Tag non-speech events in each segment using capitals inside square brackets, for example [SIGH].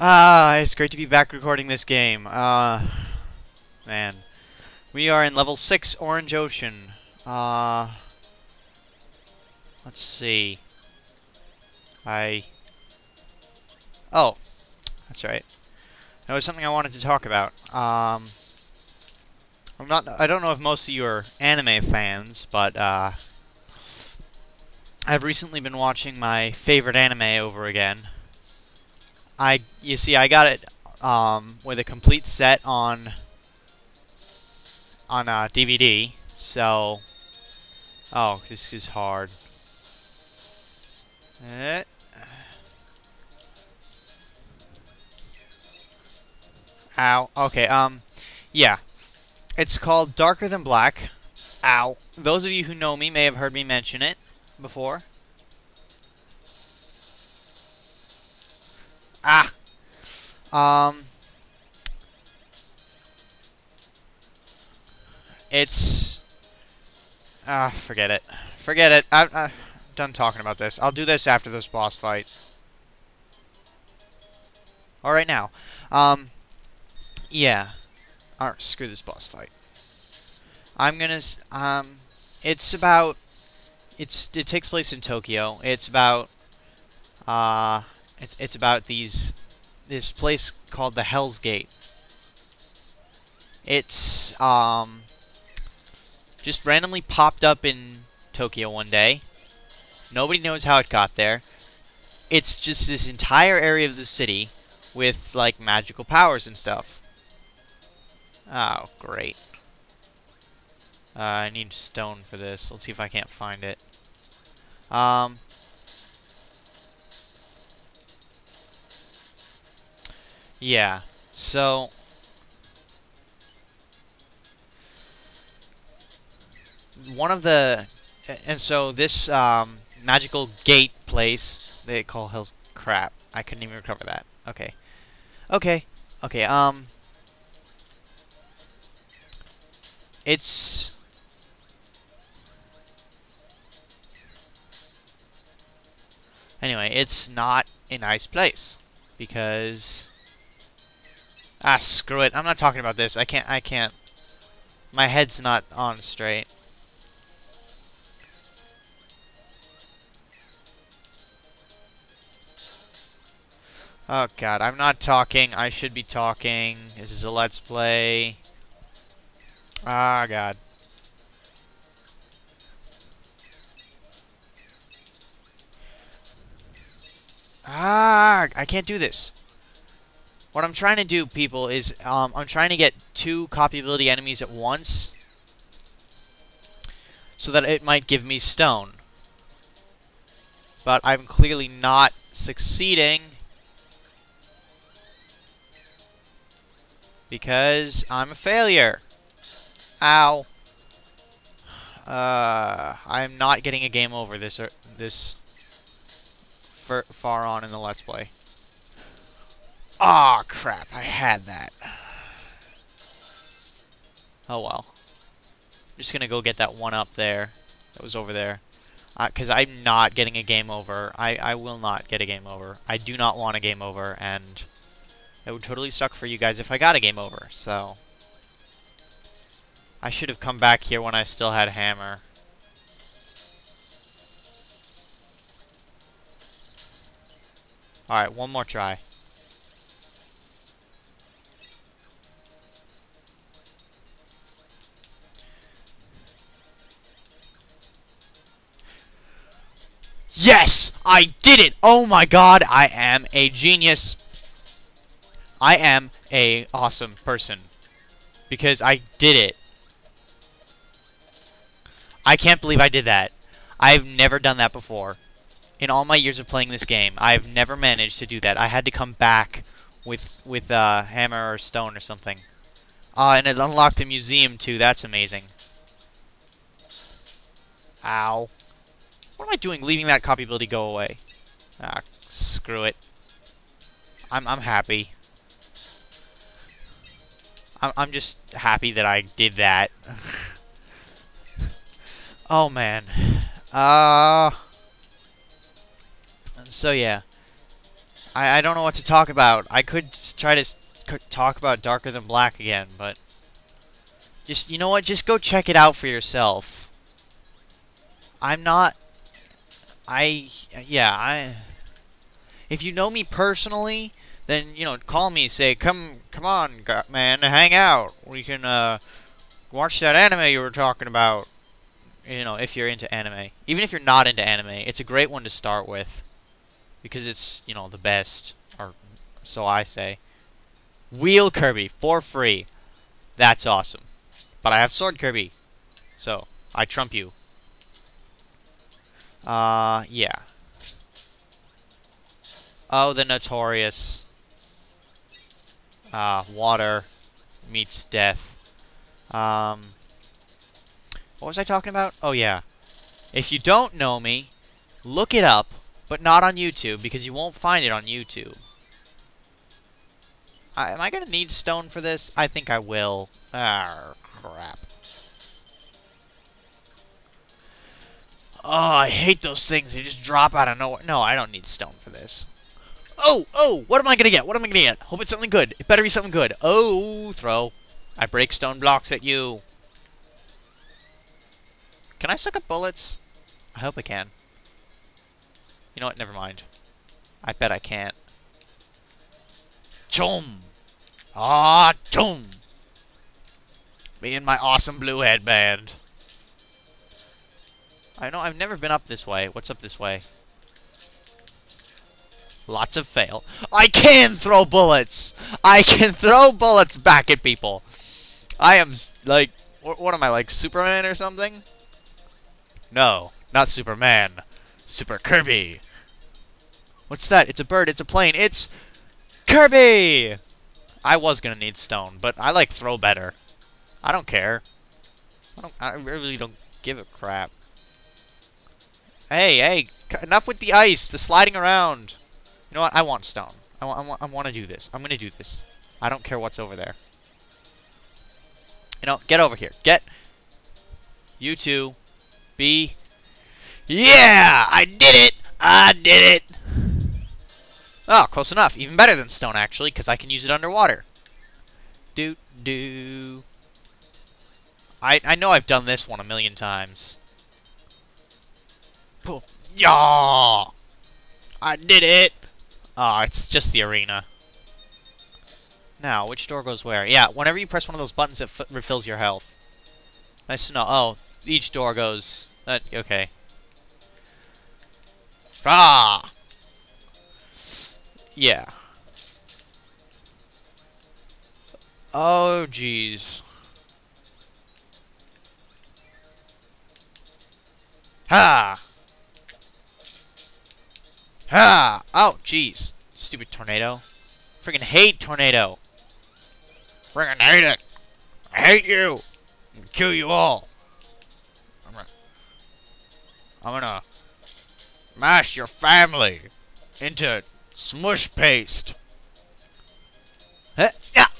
Ah, it's great to be back recording this game. Uh, man. We are in level 6, Orange Ocean. Uh, let's see. I... Oh, that's right. That was something I wanted to talk about. Um, I'm not, I don't know if most of you are anime fans, but, uh, I've recently been watching my favorite anime over again. I you see I got it um, with a complete set on on uh, DVD. So oh, this is hard. Eh. Ow. Okay. Um. Yeah. It's called Darker Than Black. Ow. Those of you who know me may have heard me mention it before. Um. It's. Ah, forget it. Forget it. I, I'm done talking about this. I'll do this after this boss fight. Alright now. Um. Yeah. Alright, screw this boss fight. I'm gonna. Um. It's about. It's. It takes place in Tokyo. It's about. Uh it's it's about these this place called the Hell's Gate. It's um just randomly popped up in Tokyo one day. Nobody knows how it got there. It's just this entire area of the city with like magical powers and stuff. Oh, great. Uh, I need stone for this. Let's see if I can't find it. Um, Yeah. So one of the and so this um, magical gate place they call Hell's crap. I couldn't even recover that. Okay. Okay. Okay. Um. It's. Anyway, it's not a nice place because Ah, screw it. I'm not talking about this. I can't, I can't. My head's not on straight. Oh god, I'm not talking. I should be talking. This is a let's play. Ah god. Ah, I can't do this. What I'm trying to do, people, is um, I'm trying to get two copy ability enemies at once so that it might give me stone. But I'm clearly not succeeding because I'm a failure. Ow. Uh, I'm not getting a game over this er, this far on in the Let's Play. Aw, oh, crap. I had that. Oh, well. I'm just going to go get that one up there. That was over there. Because uh, I'm not getting a game over. I, I will not get a game over. I do not want a game over, and it would totally suck for you guys if I got a game over, so... I should have come back here when I still had hammer. Alright, one more try. I did it! Oh my god, I am a genius. I am a awesome person. Because I did it. I can't believe I did that. I've never done that before. In all my years of playing this game, I've never managed to do that. I had to come back with with uh, hammer or stone or something. Uh, and it unlocked the museum too. That's amazing. Ow. What am I doing leaving that copy ability go away? Ah, screw it. I'm, I'm happy. I'm, I'm just happy that I did that. [LAUGHS] oh, man. Uh... So, yeah. I, I don't know what to talk about. I could try to talk about Darker Than Black again, but... Just, you know what? Just go check it out for yourself. I'm not... I... Yeah, I... If you know me personally, then, you know, call me say, come, come on, man, hang out. We can, uh, watch that anime you were talking about. You know, if you're into anime. Even if you're not into anime, it's a great one to start with. Because it's, you know, the best. Or, so I say. Wheel Kirby, for free. That's awesome. But I have Sword Kirby. So, I trump you. Uh, yeah. Oh, the notorious. Uh, water meets death. Um, what was I talking about? Oh, yeah. If you don't know me, look it up, but not on YouTube, because you won't find it on YouTube. I, am I going to need stone for this? I think I will. Ah, crap. Oh, I hate those things. They just drop out of nowhere. No, I don't need stone for this. Oh, oh, what am I gonna get? What am I gonna get? Hope it's something good. It better be something good. Oh, throw. I break stone blocks at you. Can I suck up bullets? I hope I can. You know what? Never mind. I bet I can't. Chum! Ah, chum! Me and my awesome blue headband. I know I've never been up this way. What's up this way? Lots of fail. I can throw bullets! I can [LAUGHS] throw bullets back at people! I am, like, what am I, like, Superman or something? No, not Superman. Super Kirby! What's that? It's a bird, it's a plane, it's... Kirby! I was gonna need stone, but I like throw better. I don't care. I don't. I really don't give a crap. Hey, hey! Enough with the ice, the sliding around. You know what? I want stone. I, I, I want to do this. I'm going to do this. I don't care what's over there. You know, get over here. Get. You two. Be. Yeah! I did it! I did it! Oh, close enough. Even better than stone, actually, because I can use it underwater. Do do. I I know I've done this one a million times. Yeah! I did it! Ah, oh, it's just the arena. Now, which door goes where? Yeah, whenever you press one of those buttons, it refills your health. Nice to know. Oh, each door goes... Uh, okay. Ah! Yeah. Oh, jeez. Ha! Ah, ha! Oh, jeez. Stupid tornado. Freaking hate tornado. Freaking hate it. I hate you. I'm gonna kill you all. I'm gonna, I'm gonna mash your family into smush paste. Huh?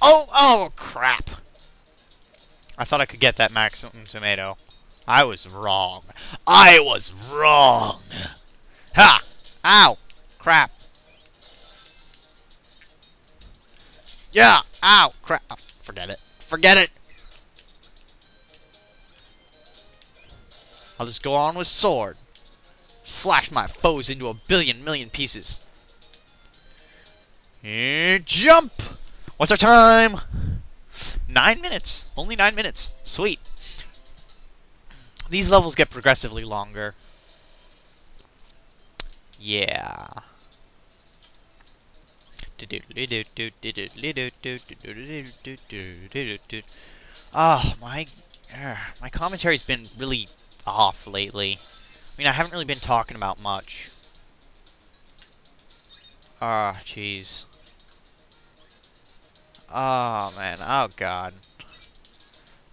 Oh, oh, crap. I thought I could get that maximum tomato. I was wrong. I was wrong. Ha! Ow! Crap. Yeah! Ow! Crap. Oh, forget it. Forget it! I'll just go on with sword. Slash my foes into a billion million pieces. Here, jump! What's our time? Nine minutes. Only nine minutes. Sweet. These levels get progressively longer. Yeah. Oh, my my commentary's been really off lately. I mean, I haven't really been talking about much. Ah, oh, jeez. Oh, man. Oh, God.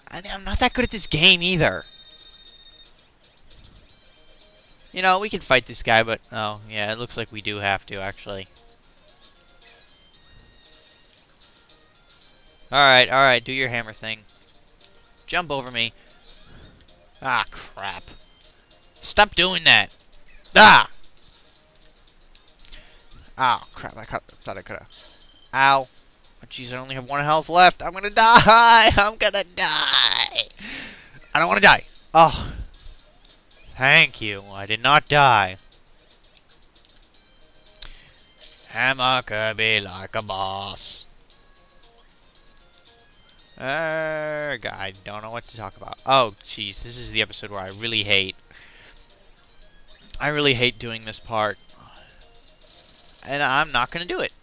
I'm not that good at this game, either. You know, we can fight this guy, but... Oh, yeah, it looks like we do have to, actually. Alright, alright, do your hammer thing. Jump over me. Ah, crap. Stop doing that! Ah! Oh, crap. I thought I could have. Ow. Jeez, I only have one health left. I'm gonna die. [LAUGHS] I'm gonna die. I don't want to die. Oh. Thank you. I did not die. Hammer Kirby like a boss. Uh, I don't know what to talk about. Oh, jeez, this is the episode where I really hate. I really hate doing this part. And I'm not going to do it.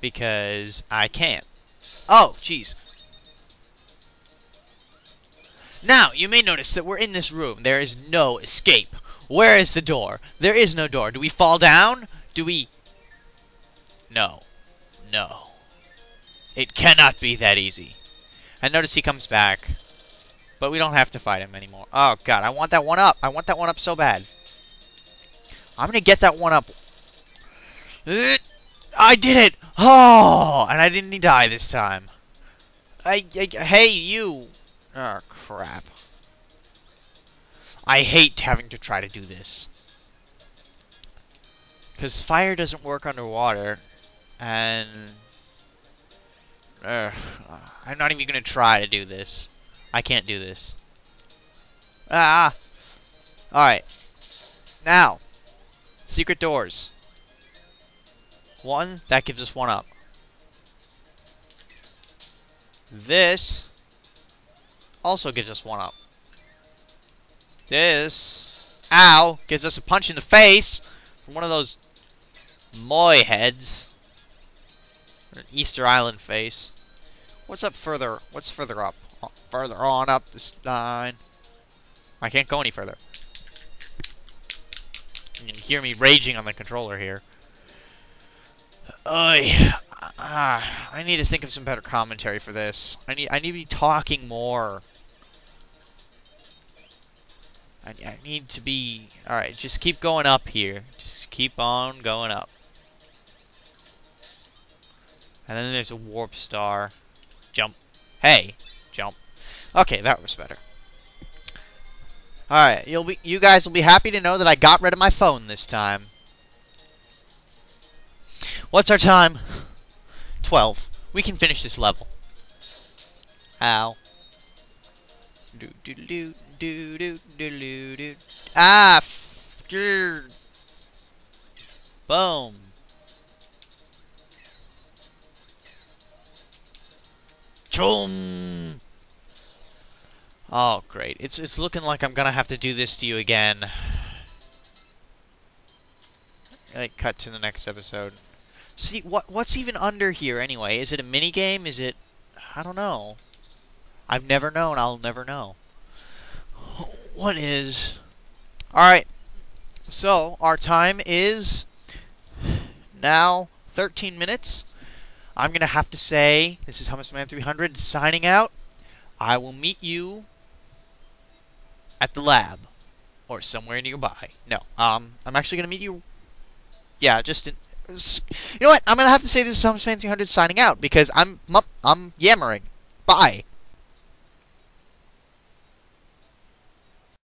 Because I can't. Oh, jeez. Now, you may notice that we're in this room. There is no escape. Where is the door? There is no door. Do we fall down? Do we... No. No. It cannot be that easy. I notice he comes back. But we don't have to fight him anymore. Oh, God. I want that one up. I want that one up so bad. I'm going to get that one up. [CLEARS THROAT] I did it! Oh! And I didn't die this time. I, I, hey, you! Oh, crap. I hate having to try to do this. Because fire doesn't work underwater. And... Uh, I'm not even going to try to do this. I can't do this. Ah! Alright. Now. Secret doors. One, that gives us one up. This also gives us one up. This, ow, gives us a punch in the face from one of those Moai heads. An Easter Island face. What's up further? What's further up? further on up this line. I can't go any further. You can hear me raging on the controller here. I, uh, I need to think of some better commentary for this. I need I need to be talking more. I, I need to be... Alright, just keep going up here. Just keep on going up. And then there's a warp star. Jump. Hey! Jump. Okay, that was better. Alright, you'll be you guys will be happy to know that I got rid of my phone this time. What's our time? 12. We can finish this level. Ow. Do do do do do do do do. Ah, Boom. Oh, great. It's it's looking like I'm gonna have to do this to you again. Like, cut to the next episode. See, what what's even under here anyway? Is it a mini game? Is it... I don't know. I've never known. I'll never know. What is... Alright. So, our time is... Now, 13 minutes. I'm going to have to say, this is Hummusman 300 signing out. I will meet you at the lab or somewhere nearby. No, um, I'm actually going to meet you. Yeah, just in, you know what? I'm going to have to say this is Hummusman 300 signing out because I'm I'm yammering. Bye.